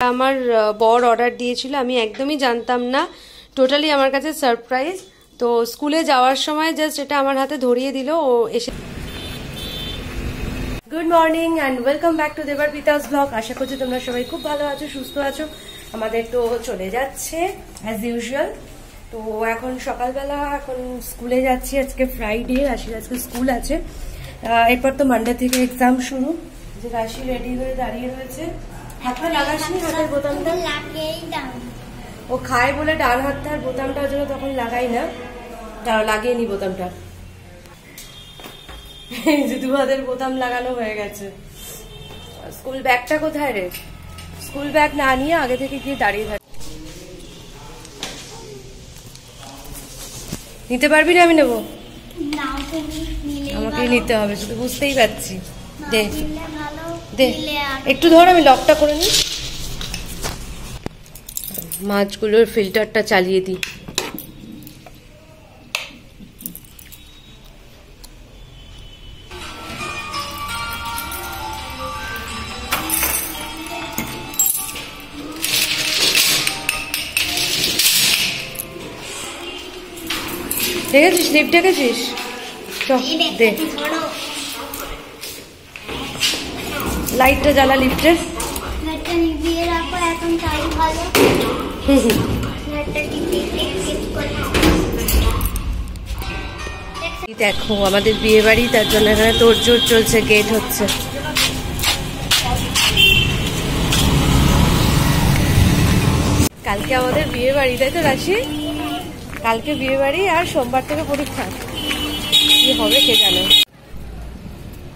আমার বর অর্ডার দিয়েছিল, আমি একদমই জানতাম না। টোটালি আমার কাছে সারপ্রাইজ তো স্কুলে যাওয়ার সময় জাস্ট এটা আমার হাতে ধরিয়ে দিল, ও এসে good morning and welcome back to দেবার পিতাস ব্লগ আশা করছি তোমরা সবাই খুব ভালো আছো, সুস্থ আছো। আমাদের তো চলে যাচ্ছে অ্যাজ ইউজুয়াল তো এখন সকালবেলা, এখন স্কুলে যাচ্ছি, আজকে ফ্রাইডে রাশির আজকে স্কুল আছে। এরপর তো মানডে থেকে এক্সাম শুরু। যে রাশি রেডি হয়ে দাঁড়িয়ে রয়েছে। হাতটা লাগাসনি? হাতের বোতামটা? ও খায় বলে ডান হাতটা আর বোতামটা জন্য তখন লাগাই না। তাও লাগিয়ে নি বোতামটা। এই যে হাতের বোতাম লাগানো হয়ে গেছে। স্কুল ব্যাগটা কোথায় রে? স্কুল ব্যাগ না নিয়ে আগে থেকে গিয়ে দাঁড়িয়ে থাকে। নিতে পারবি না আমি নেব? আমাকে নিতে হবে শুধু বুঝতেই পারছি। দে। ভালো। দে। একটু ধর আমি লকটা করে নিই। মাছগুলোর ফিল্টারটা চালিয়ে দিই। দেখেছিস? লিপ দেখেছিস? চ এই দে দেখতে ধরো লাইটটা জ্বালা লিফটের নিভিয়ে রাখো এখন ভালো। টিপ দেখো আমাদের বিয়ে বাড়ি তার জন্য এখানে তোড়জোড় চলছে গেট হচ্ছে। কালকে আমাদের বিয়ে বাড়ি তাই তো রাশি? কালকে বিয়ে বাড়ি আর সোমবার থেকে পরীক্ষা। কি হবে কে জানে?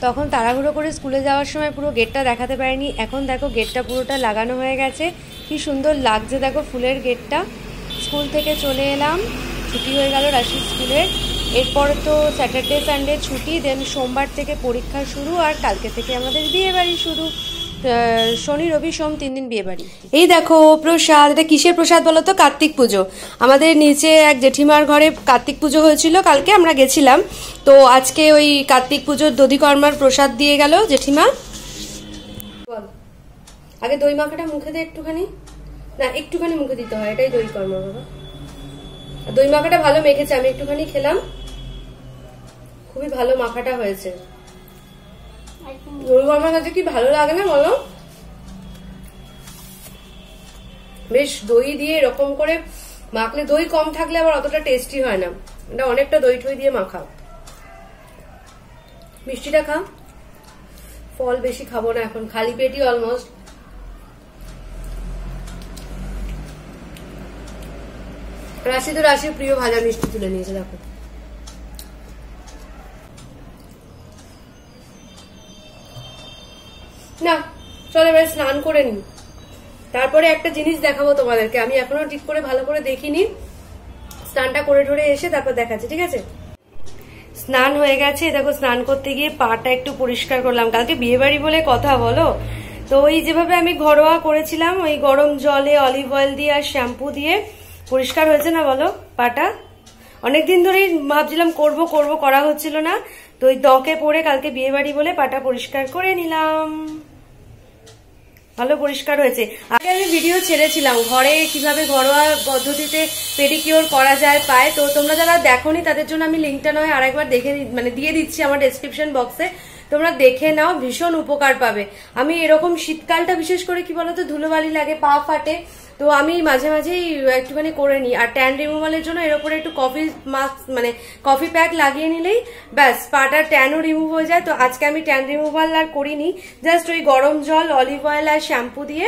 তখন তাড়াহুড়ো করে স্কুলে যাওয়ার সময় পুরো গেটটা দেখাতে পারিনি। এখন দেখো গেটটা পুরোটা লাগানো হয়ে গেছে। কি সুন্দর লাগছে দেখো ফুলের গেটটা। স্কুল থেকে চলে এলাম। ছুটি হয়ে গেল রাশি স্কুলের এরপরে তো স্যাটারডে, সানডে ছুটি, দেন সোমবার থেকে পরীক্ষা শুরু আর কালকে থেকে আমাদের বিয়ে বাড়ি শুরু। শনি, রবি, সোম তিন দিন বিয়ে বাড়ি। এই দেখো, প্রসাদ, এটা কিসের প্রসাদ বলো তো? কার্তিক পুজো। আমাদের নিচে এক জেঠিমার ঘরে কার্তিক পুজো হয়েছিল, কালকে আমরা গেছিলাম। তো আজকে ওই কার্তিক পুজোর দধিকর্মার প্রসাদ দিয়ে গেল জেঠিমা। আগে দই মাখাটা মুখে দে একটুখানি। না, একটুখানি মুখে দিতে হয়, এটাই দই কর্ম বাবা দই মাখাটা ভালো মেখেছে, আমি একটুখানি খেলাম। খুবই ভালো মাখাটা হয়েছে। দই কর্মার কাছে কি ভালো লাগে না বলো? বেশ দই দিয়ে এরকম করে মাখলে, দই কম থাকলে আবার অতটা টেস্টি হয় না। এটা অনেকটা দই টই দিয়ে মাখা। মিষ্টিটা খা। ফল বেশি খাব না এখন, খালি পেটই অলমোস্ট রাশি তো রাশির প্রিয় ভাজা মিষ্টি তুলে নিয়েছে, দেখো। না, চলো এবার স্নান করে নি তারপরে একটা জিনিস দেখাবো তোমাদেরকে। আমি এখনও ঠিক করে ভালো করে দেখিনি। স্নানটা করে টরে এসে তারপর দেখাচ্ছি, ঠিক আছে? স্নান হয়ে গেছে। দেখো, স্নান করতে গিয়ে পাটা একটু পরিষ্কার করলাম। কালকে বিয়ে বাড়ি বলে কথা, বলো? তো ওই যেভাবে আমি ঘরোয়া করেছিলাম, ওই গরম জলে অলিভ অয়েল দিয়ে আর শ্যাম্পু দিয়ে, পরিষ্কার হয়েছে না, বলো, পাটা? অনেকদিন ধরেই ভাবছিলাম, করব করব, করা হচ্ছিল না। তো ওই দকে পরে কালকে বিয়ে বাড়ি বলে পাটা পরিষ্কার করে নিলাম। ভালো পরিষ্কার হয়েছে। আগে আমি ভিডিও ছেড়েছিলাম, ঘরে কীভাবে ঘরোয়া পদ্ধতিতে পেডিকিওর করা যায়, পায়। তো তোমরা যারা দেখোনি, তাদের জন্য আমি লিঙ্কটা নয়, আরেকবার দেখে মানে দিয়ে দিচ্ছি আমার ডেসক্রিপশন বক্সে তোমরা দেখে নাও, ভীষণ উপকার পাবে। আমি এরকম শীতকালটা বিশেষ করে কি বলতো, ধুলোবালি লাগে, পা ফাটে, তো আমি মাঝে মাঝেই একটুখানি করে নিই। আর ট্যান রিমুভালের জন্য এর উপরে একটু কফি মাস্ক মানে কফি প্যাক লাগিয়ে নিলেই ব্যাস পাটার ট্যানও রিমুভ হয়ে যায়। তো আজকে আমি ট্যান রিমুভাল আর করিনি জাস্ট ওই গরম জল অলিভ অয়েল আর শ্যাম্পু দিয়ে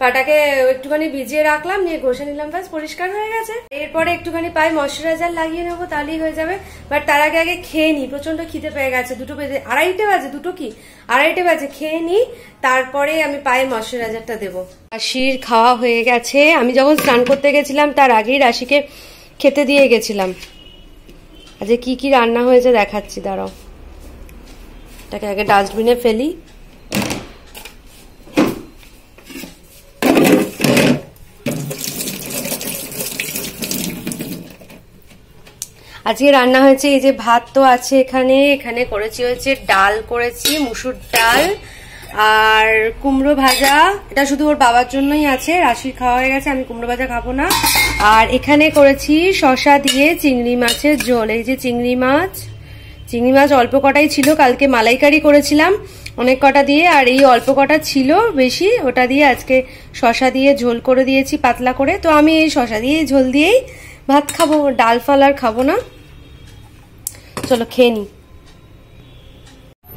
পাটাকে একটুখানি ভিজিয়ে রাখলাম, নিয়ে ঘষে নিলাম, ব্যাস, পরিষ্কার হয়ে গেছে। এরপরে একটুখানি পায়ে ময়শ্চারাইজার লাগিয়ে নেব, তাহলেই হয়ে যাবে। বাট তার আগে আগে খেয়ে নি প্রচণ্ড খিদে পেয়ে গেছে, দুটো বেজে আড়াইটে বাজে, দুটো কি? আড়াইটে বাজে, খেয়ে নি তারপরে আমি পায়ে ময়শ্চারাইজারটা দেবো। রাশির খাওয়া হয়ে গেছে। আমি যখন স্নান করতে গেছিলাম, তার আগেই রাশিকে খেতে দিয়ে গেছিলাম। আজকে কি কি রান্না হয়েছে দেখাচ্ছি, দাঁড়াও। এটাকে আগে ডাস্টবিনে ফেলি। আজকে রান্না হয়েছে, এই যে ভাত তো আছে এখানে। এখানে করেছি হচ্ছে ডাল, করেছি মুসুর ডাল আর কুমড়ো ভাজা। এটা শুধু ওর বাবার জন্যই আছে, রাশির খাওয়া হয়ে গেছে, আমি কুমড়ো ভাজা খাব না। আর এখানে করেছি শশা দিয়ে চিংড়ি মাছের ঝোল। এই যে চিংড়ি মাছ চিংড়ি মাছ অল্প কটাই ছিল, কালকে মালাইকারি করেছিলাম অনেক কটা দিয়ে, আর এই অল্প কটা ছিল বেশি, ওটা দিয়ে আজকে শশা দিয়ে ঝোল করে দিয়েছি পাতলা করে। তো আমি এই শশা দিয়ে ঝোল দিয়েই ভাত খাব, ডাল ফাল আর খাব না। চলো খেয়ে নি।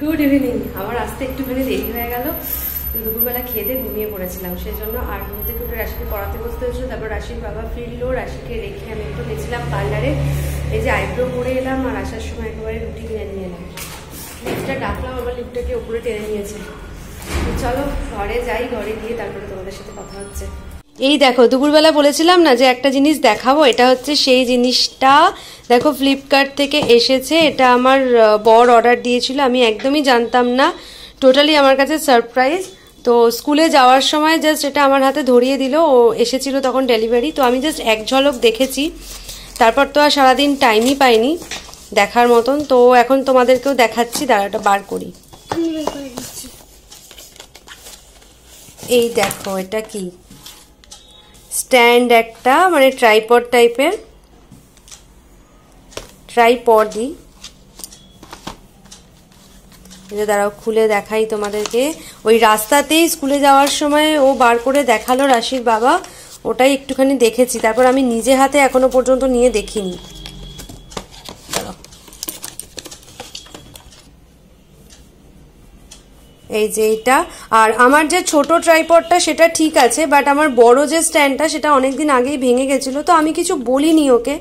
গুড ইভিনিং আমার আসতে একটুখানি দেরি হয়ে গেল। দুপুরবেলা খেতে ঘুমিয়ে পড়েছিলাম। সেই জন্য আর ঘুম থেকে উঠে রাশিকে পড়াতে বসতে হয়েছিল। তারপর রাশির বাবা ফিরলো। রাশিকে রেখে আমি একটু গেছিলাম পার্লারে। এই যে আইব্রো করে এলাম আর আসার সময় একেবারে রুটি কিনে নিয়ে এলাম। লিফটটা ডাকলাম, আবার লিফটটাকে উপরে টেনে নিয়েছে। চলো, ঘরে যাই, ঘরে গিয়ে তারপরে তোমাদের সাথে কথা হচ্ছে। এই দেখো দুপুরবেলা বলেছিলাম না যে একটা জিনিস দেখাবো এটা হচ্ছে সেই জিনিসটা। দেখো ফ্লিপকার্ট থেকে এসেছে এটা আমার বর অর্ডার দিয়েছিল আমি একদমই জানতাম না। টোটালি আমার কাছে সারপ্রাইজ তো স্কুলে যাওয়ার সময় জাস্ট এটা আমার হাতে ধরিয়ে দিল ও এসেছিল তখন ডেলিভারি তো আমি জাস্ট এক ঝলক দেখেছি। তারপর তো আর সারাদিন টাইমই পাইনি দেখার মতন তো এখন তোমাদেরকেও দেখাচ্ছি দাঁড়াটা বার করি। এই দেখো এটা কি? স্ট্যান্ড একটা মানে ট্রাইপড টাইপের ট্রাইপডই যে দাঁড়াও, খুলে দেখাই তোমাদেরকে। ওই রাস্তাতেই স্কুলে যাওয়ার সময় ও বার করে দেখাল রাশির বাবা। ওটাই একটুখানি দেখেছি। তারপর আমি নিজে হাতে এখনও পর্যন্ত নিয়ে দেখিনি। এই যে এটা। আর আমার যে ছোট ট্রাইপডটা সেটা ঠিক আছে বাট আমার বড় যে স্ট্যান্ডটা সেটা অনেক দিন আগেই ভেঙে গেছিল, তো আমি কিছু বলিনি ওকে।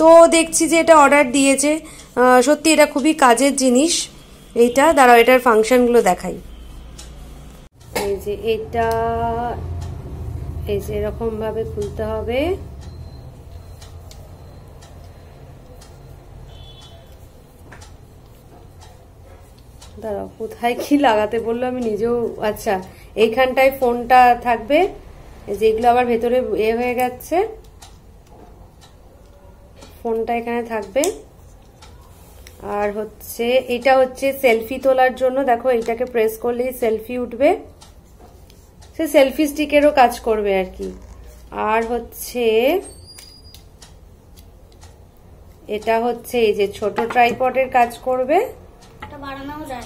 তো দেখছি যে এটা অর্ডার দিয়েছে। সত্যি এটা খুবই কাজের জিনিস। এইটা, দাঁড়াও, এটার ফাংশনগুলো দেখাই। এই যে এটা, এই যে এরকমভাবে খুলতে হবে। দাঁড়াও, কোথায় কি লাগাতে বলল আমি নিজেও আচ্ছা এইখানটায় ফোনটা থাকবে যেগুলো আবার ভেতরে এ হয়ে গেছে, ফোনটা এখানে থাকবে, আর হচ্ছে, এটা হচ্ছে সেলফি তোলার জন্য, দেখো এইটাকে প্রেস করলেই সেলফি উঠবে, সে সেলফি স্টিকেরও কাজ করবে আর কি, আর হচ্ছে, এটা হচ্ছে এই যে ছোট ট্রাইপডের কাজ করবে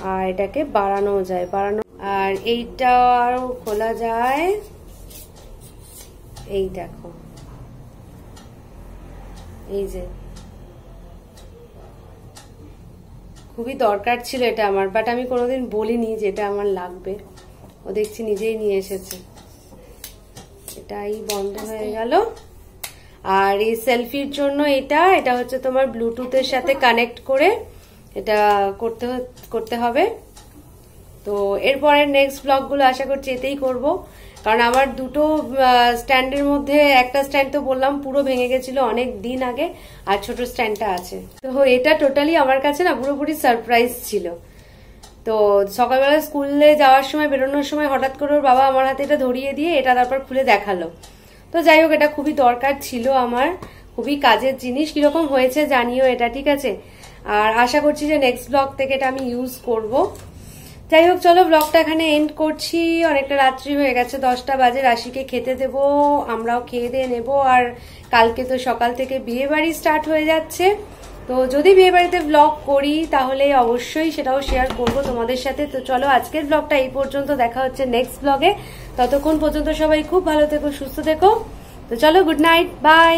আর এটাকে বাড়ানো যায় বাড়ানো আর এইটা আরও খোলা যায়। এই দেখো। এই যে। খুবই দরকার ছিল এটা আমার বাট আমি কোনোদিন বলিনি যে এটা আমার লাগবে। ও দেখছি নিজেই নিয়ে এসেছে। এটাই বন্ধ হয়ে গেল। আর এই সেলফির জন্য এটা এটা হচ্ছে তোমার ব্লুটুথের সাথে কানেক্ট করে এটা করতে করতে হবে। তো এরপরের নেক্সট ব্লগগুলো আশা করছি এতেই করব। কারণ আমার দুটো স্ট্যান্ডের মধ্যে একটা স্ট্যান্ড তো বললাম, পুরো ভেঙে গেছিল অনেক দিন আগে, আর ছোট স্ট্যান্ডটা আছে। তো এটা টোটালি আমার কাছে না পুরোপুরি সারপ্রাইজ ছিল। তো সকালবেলা স্কুলে যাওয়ার সময়, বেরোনোর সময় হঠাৎ করে ওর বাবা আমার হাতে এটা ধরিয়ে দিয়ে এটা তারপর খুলে দেখাল। তো যাই হোক, এটা খুবই দরকার ছিল আমার, খুবই কাজের জিনিস। কীরকম হয়েছে জানিও এটা, ঠিক আছে? আর আশা করছি যে নেক্সট ব্লগ থেকে এটা আমি ইউজ করব। যাই হোক, চলো ব্লগটা এখানে এন্ড করছি। অনেকটা রাত্রি হয়ে গেছে, দশটা বাজে। রাশিকে খেতে দেব, আমরাও খেয়ে দিয়ে নেব। আর কালকে তো সকাল থেকে বিয়ে বাড়ি স্টার্ট হয়ে যাচ্ছে। তো যদি বিয়ে বাড়িতে ব্লগ করি, তাহলে অবশ্যই সেটাও শেয়ার করব তোমাদের সাথে। তো চলো আজকের ব্লগটা এই পর্যন্ত। দেখা হচ্ছে নেক্সট ব্লগে ততক্ষণ পর্যন্ত সবাই খুব ভালো থেকো, সুস্থ থেকো। তো চলো গুড নাইট বাই